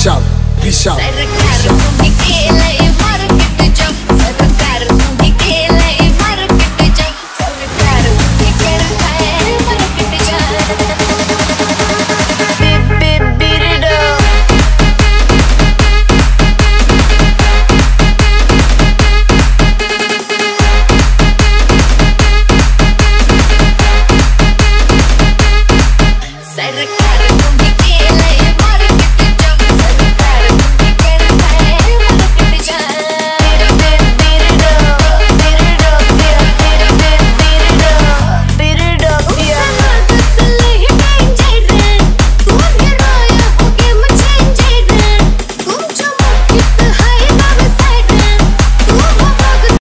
Peace out. Peace out. Peace Sarı karı bu bir